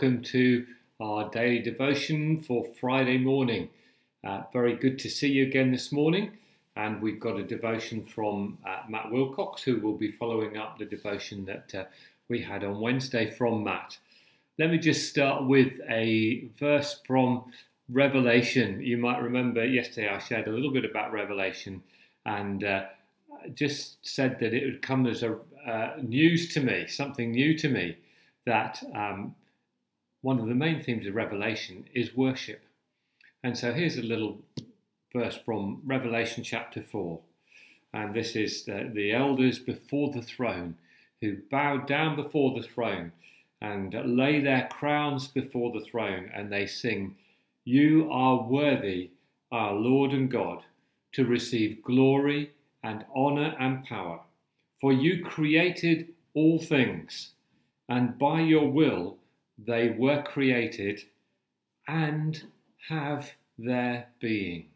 Welcome to our daily devotion for Friday morning. Uh, very good to see you again this morning. And we've got a devotion from uh, Matt Wilcox, who will be following up the devotion that uh, we had on Wednesday from Matt. Let me just start with a verse from Revelation. You might remember yesterday I shared a little bit about Revelation and uh, just said that it would come as a uh, news to me, something new to me that um, one of the main themes of Revelation is worship. And so here's a little verse from Revelation chapter 4. And this is the, the elders before the throne who bow down before the throne and lay their crowns before the throne and they sing, You are worthy, our Lord and God, to receive glory and honour and power. For you created all things and by your will they were created and have their being.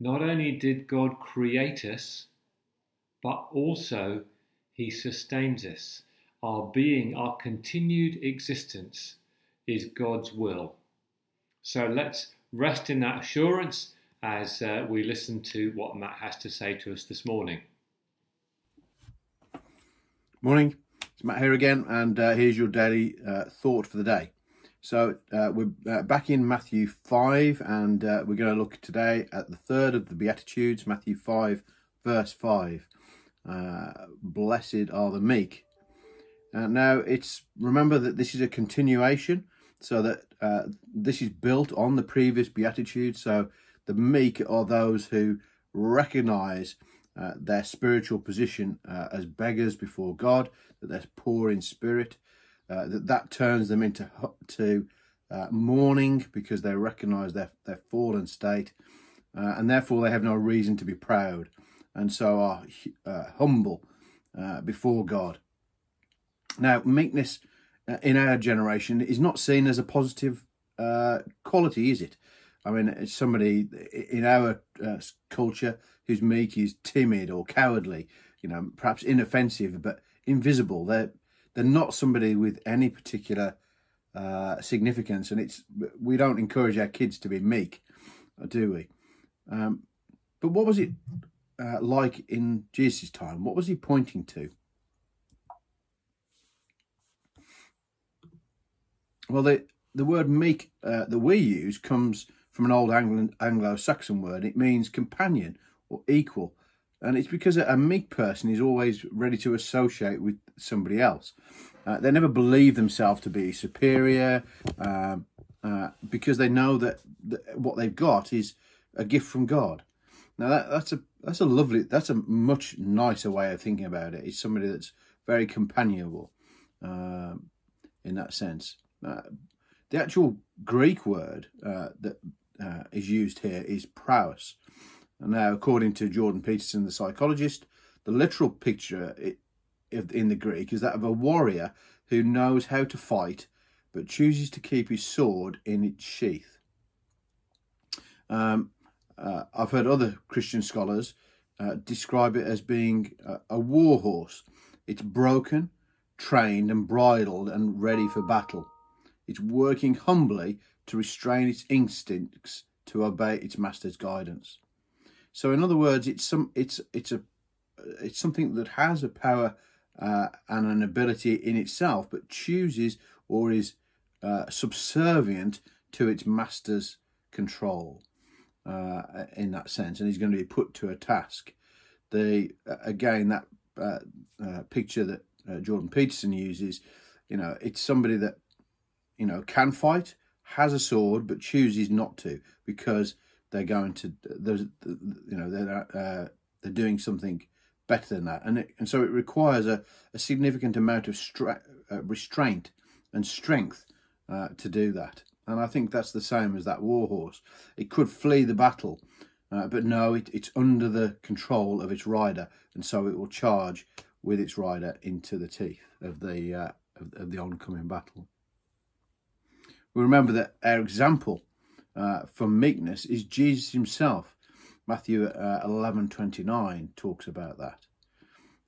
Not only did God create us, but also He sustains us. Our being, our continued existence is God's will. So let's rest in that assurance as uh, we listen to what Matt has to say to us this morning. Morning. It's Matt here again, and uh, here's your daily uh, thought for the day. So uh, we're uh, back in Matthew 5, and uh, we're going to look today at the third of the Beatitudes, Matthew 5, verse 5. Uh, Blessed are the meek. now, it's remember that this is a continuation, so that this is built on the previous Beatitude. So the meek are those who recognize their spiritual position as beggars before God, that they're poor in spirit, uh, that that turns them into to uh, mourning because they recognise their, their fallen state, uh, and therefore they have no reason to be proud, and so are humble before God. Now, meekness in our generation is not seen as a positive quality, is it? I mean, somebody in our uh, culture who's meek is timid or cowardly, you know, perhaps inoffensive but invisible. They're they're not somebody with any particular uh, significance, and it's we don't encourage our kids to be meek, do we? Um, but what was it uh, like in Jesus' time? What was he pointing to? Well, the the word meek uh, that we use comes from an old Anglo-Saxon word. It means companion or equal. And it's because a meek person is always ready to associate with somebody else. Uh, they never believe themselves to be superior uh, uh, because they know that, that, what they've got is a gift from God. Now that, that's a that's a lovely that's a much nicer way of thinking about it. It's somebody that's very companionable um, in that sense. Uh, the actual Greek word uh, that uh, is used here is praus. Now, according to Jordan Peterson, the psychologist, the literal picture in the Greek is that of a warrior who knows how to fight but chooses to keep his sword in its sheath. Um, uh, I've heard other Christian scholars uh, describe it as being a, a war horse. It's broken, trained and bridled and ready for battle. It's working humbly to restrain its instincts to obey its master's guidance. So, in other words, it's some it's it's a it's something that has a power uh, and an ability in itself, but chooses or is uh, subservient to its master's control uh, in that sense, and is going to be put to a task. The again that uh, uh, picture that uh, Jordan Peterson uses, you know, it's somebody that you know can fight, has a sword but chooses not to because they're going to there's you know they're uh, they're doing something better than that. And it, and so it requires a, a significant amount of stra- uh, restraint and strength uh, to do that. And I think that's the same as that warhorse it could flee the battle uh, but no it, it's under the control of its rider and so it will charge with its rider into the teeth of the uh, of, of the oncoming battle. We remember that our example uh, for meekness is Jesus himself. Matthew uh, 11 29 talks about that.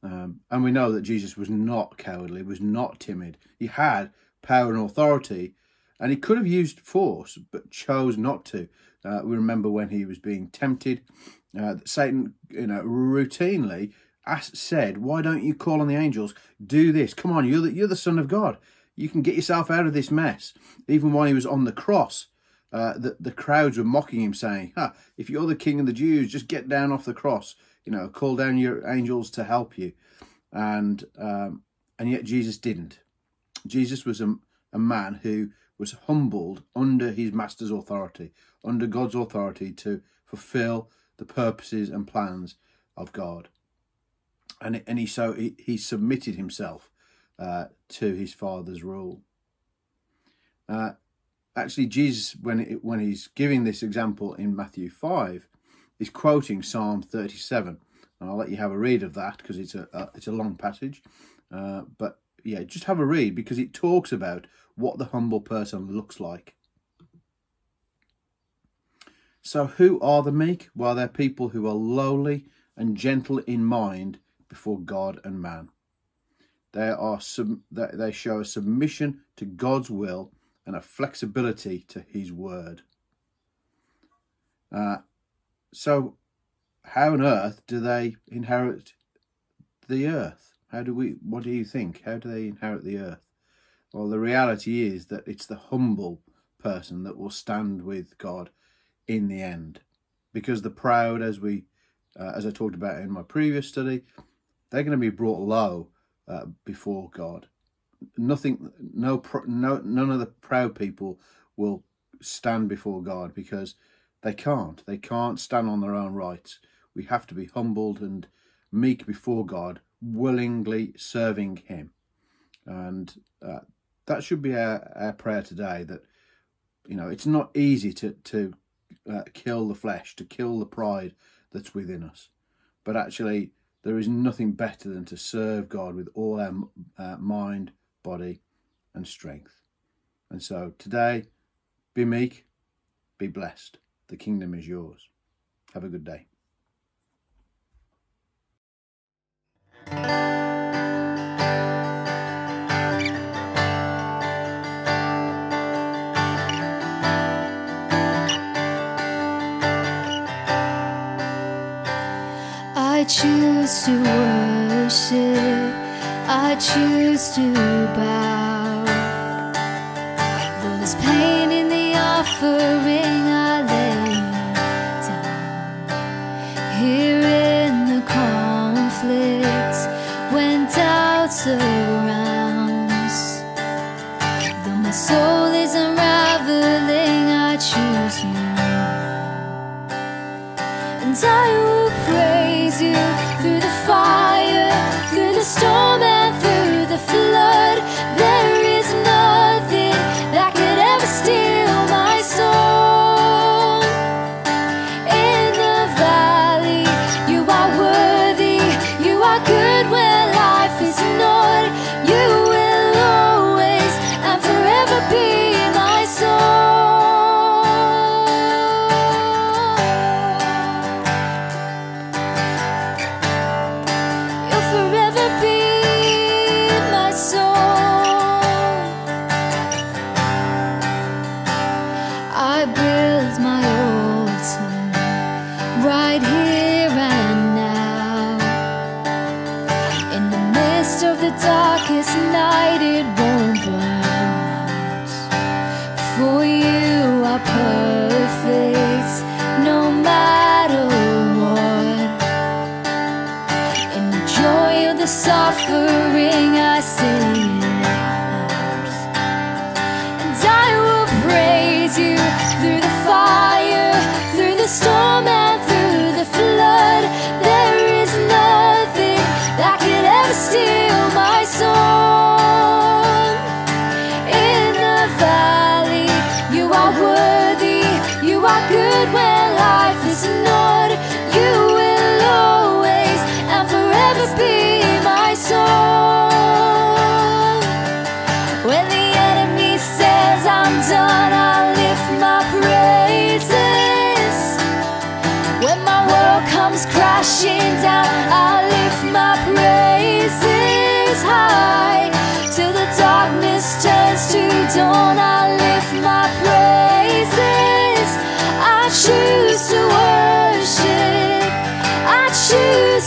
Um, and we know that Jesus was not cowardly, was not timid. He had power and authority, and he could have used force, but chose not to. Uh, we remember when he was being tempted, uh, Satan, you know, routinely asked, said, "Why don't you call on the angels? Do this. Come on, you're the, you're the son of God. You can get yourself out of this mess." Even when he was on the cross, uh, the the crowds were mocking him, saying, "Ha! If you're the king of the Jews, just get down off the cross. You know, call down your angels to help you." And um, and yet Jesus didn't. Jesus was a, a man who was humbled under his master's authority, under God's authority to fulfill the purposes and plans of God. And, and he so he, he submitted himself uh, to his father's rule. Uh, actually, Jesus, when it, when he's giving this example in Matthew five, is quoting Psalm thirty seven, and I'll let you have a read of that because it's a, a, it's a long passage, uh, but yeah, just have a read because it talks about what the humble person looks like. So, who are the meek? Well, they're people who are lowly and gentle in mind before God and man. They are they show a submission to God's will and a flexibility to His word. Uh, so, how on earth do they inherit the earth? How do we? What do you think? How do they inherit the earth? Well, the reality is that it's the humble person that will stand with God in the end, because the proud, as we, uh, as I talked about in my previous study, they're going to be brought low uh, before God. Nothing, no, no, none of the proud people will stand before God because they can't. They can't stand on their own rights. We have to be humbled and meek before God, willingly serving Him, and uh, that should be our, our prayer today. That you know, it's not easy to to uh, kill the flesh, to kill the pride that's within us, but actually there is nothing better than to serve God with all our uh, mind, body, and strength. And so today, be meek, be blessed. The kingdom is yours. Have a good day. I choose to worship, I choose to bow. Though there's pain in the offering,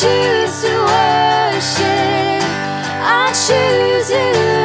choose to worship. I choose you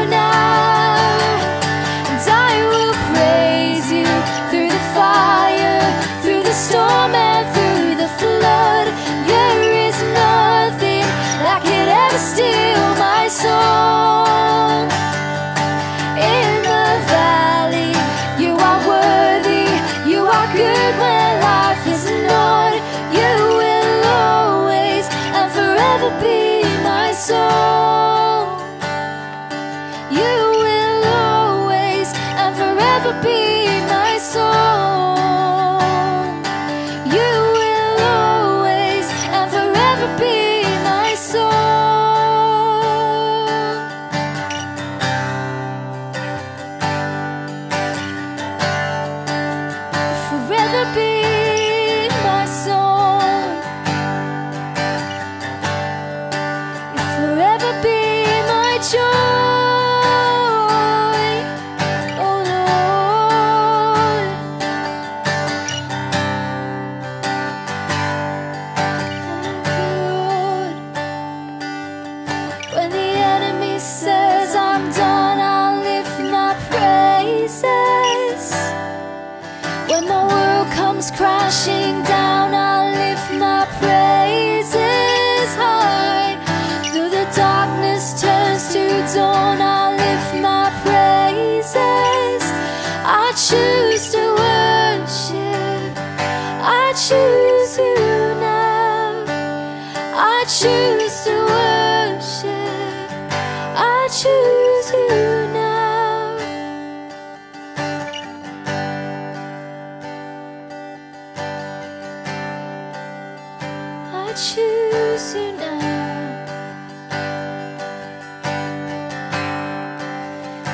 Choose you now.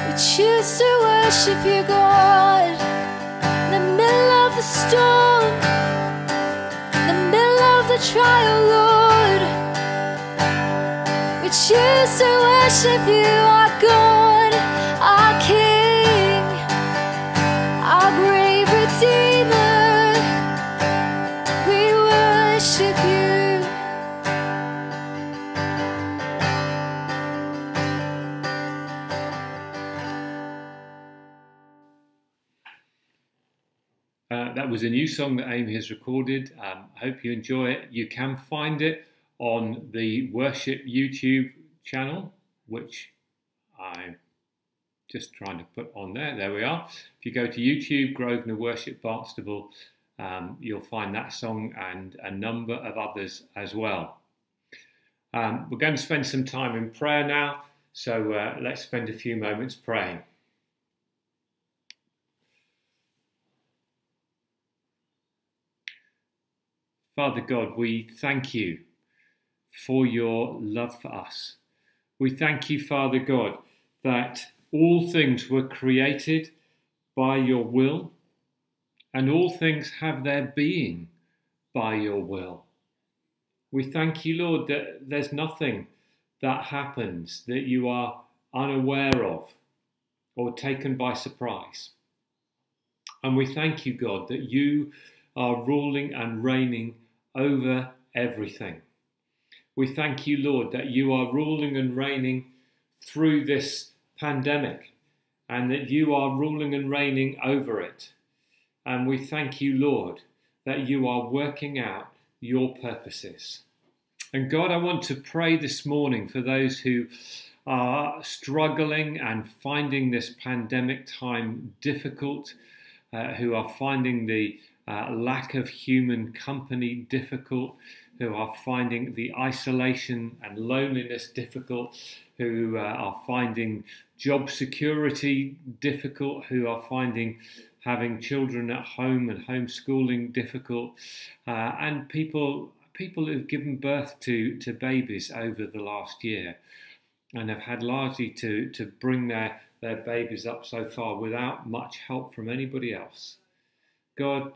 We choose to worship you, God, in the middle of the storm, in the middle of the trial, Lord. We choose to worship you, our God, was a new song that Amy has recorded. Um, I hope you enjoy it. You can find it on the Worship YouTube channel, which I'm just trying to put on there. There we are. If you go to YouTube, Grosvenor Worship Barnstaple, um, you'll find that song and a number of others as well. Um, we're going to spend some time in prayer now, so uh, let's spend a few moments praying. Father God, we thank you for your love for us. We thank you, Father God, that all things were created by your will and all things have their being by your will. We thank you, Lord, that there's nothing that happens that you are unaware of or taken by surprise. And we thank you, God, that you are ruling and reigning over everything. We thank you, Lord, that you are ruling and reigning through this pandemic and that you are ruling and reigning over it. And we thank you, Lord, that you are working out your purposes. And God, I want to pray this morning for those who are struggling and finding this pandemic time difficult, uh, who are finding the uh, lack of human company difficult, who are finding the isolation and loneliness difficult, who uh, are finding job security difficult, who are finding having children at home and homeschooling difficult, uh, and people people who've given birth to to babies over the last year and have had largely to to bring their their babies up so far without much help from anybody else. God,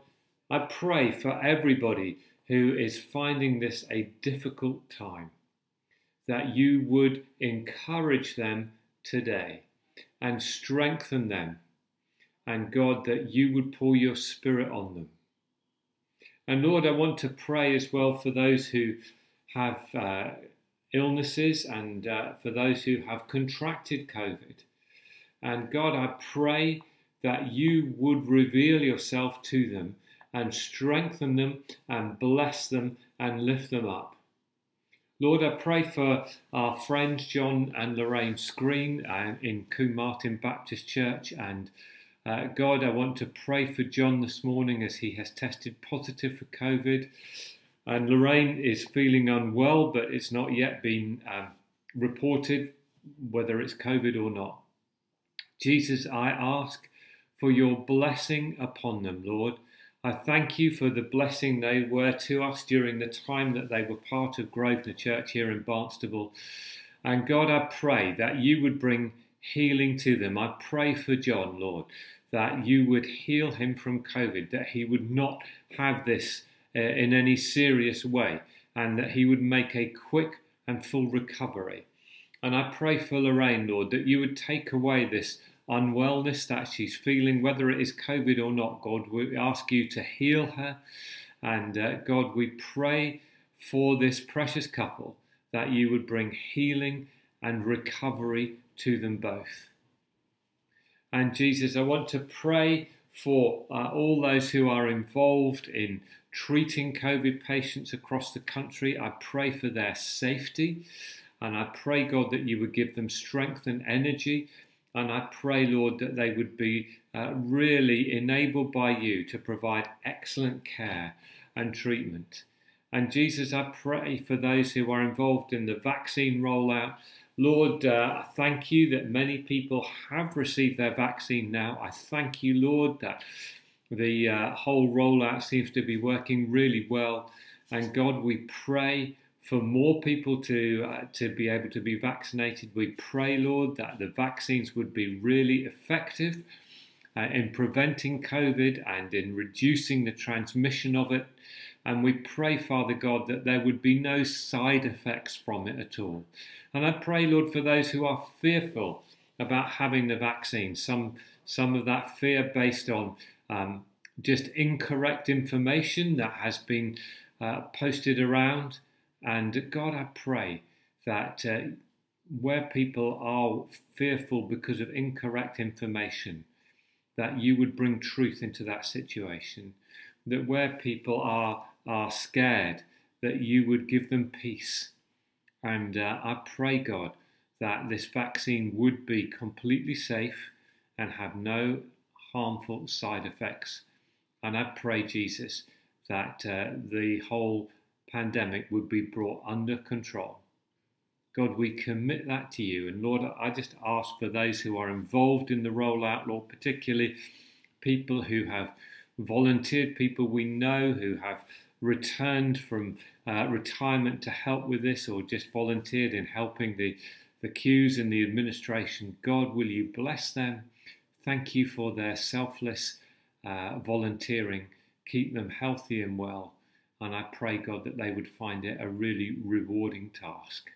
I pray for everybody who is finding this a difficult time that you would encourage them today and strengthen them. And God, that you would pour your spirit on them. And Lord, I want to pray as well for those who have uh, illnesses and uh, for those who have contracted COVID. And God, I pray that you would reveal yourself to them and strengthen them and bless them and lift them up. Lord, I pray for our friends John and Lorraine Screen uh, in Combe Martin Baptist Church. And uh, God, I want to pray for John this morning as he has tested positive for COVID. And Lorraine is feeling unwell, but it's not yet been um, reported whether it's COVID or not. Jesus, I ask for your blessing upon them, Lord. I thank you for the blessing they were to us during the time that they were part of Grosvenor Church here in Barnstaple. And God, I pray that you would bring healing to them. I pray for John, Lord, that you would heal him from COVID, that he would not have this uh, in any serious way, and that he would make a quick and full recovery. And I pray for Lorraine, Lord, that you would take away this unwellness that she's feeling, whether it is COVID or not, God, we ask you to heal her. And uh, God, we pray for this precious couple that you would bring healing and recovery to them both. And Jesus, I want to pray for uh, all those who are involved in treating COVID patients across the country. I pray for their safety. And I pray, God, that you would give them strength and energy and I pray, Lord, that they would be uh, really enabled by you to provide excellent care and treatment. And Jesus, I pray for those who are involved in the vaccine rollout. Lord, uh, thank you that many people have received their vaccine now. I thank you, Lord, that the uh, whole rollout seems to be working really well. And God, we pray for more people to uh, to be able to be vaccinated. We pray, Lord, that the vaccines would be really effective uh, in preventing COVID and in reducing the transmission of it. And we pray, Father God, that there would be no side effects from it at all. And I pray, Lord, for those who are fearful about having the vaccine, some some of that fear based on um, just incorrect information that has been uh, posted around. And God, I pray that uh, where people are fearful because of incorrect information, that you would bring truth into that situation. That where people are, are scared, that you would give them peace. And uh, I pray, God, that this vaccine would be completely safe and have no harmful side effects. And I pray, Jesus, that uh, the whole pandemic would be brought under control. God, we commit that to you. And Lord, I just ask for those who are involved in the rollout, Lord, particularly people who have volunteered, people we know who have returned from uh, retirement to help with this or just volunteered in helping the, the queues and the administration. God, will you bless them? Thank you for their selfless uh, volunteering. Keep them healthy and well. And I pray, God, that they would find it a really rewarding task.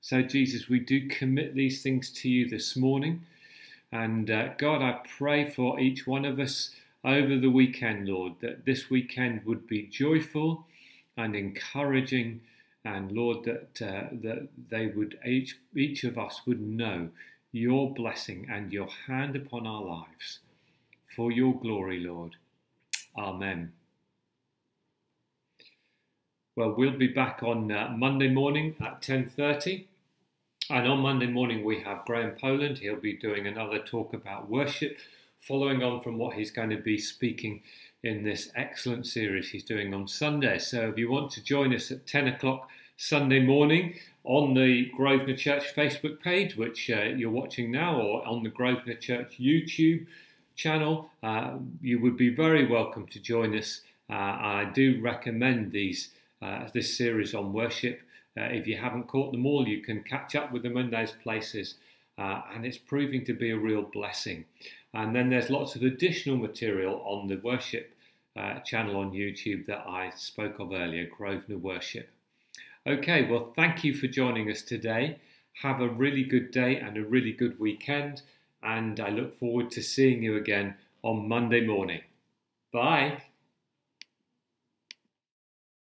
So, Jesus, we do commit these things to you this morning. And uh, God, I pray for each one of us over the weekend, Lord, that this weekend would be joyful and encouraging. And Lord, that, uh, that they would, each, each of us would know your blessing and your hand upon our lives. For your glory, Lord. Amen. Well, we'll be back on uh, Monday morning at 10.30. And on Monday morning, we have Graham Poland. He'll be doing another talk about worship, following on from what he's going to be speaking in this excellent series he's doing on Sunday. So if you want to join us at 10 o'clock Sunday morning on the Grosvenor Church Facebook page, which uh, you're watching now, or on the Grosvenor Church YouTube channel, uh, you would be very welcome to join us. Uh, I do recommend these uh, this series on worship. Uh, if you haven't caught them all, you can catch up with them in those places. Uh, and it's proving to be a real blessing. And then there's lots of additional material on the worship uh, channel on YouTube that I spoke of earlier, Grosvenor Worship. Okay, well, thank you for joining us today. Have a really good day and a really good weekend. And I look forward to seeing you again on Monday morning. Bye.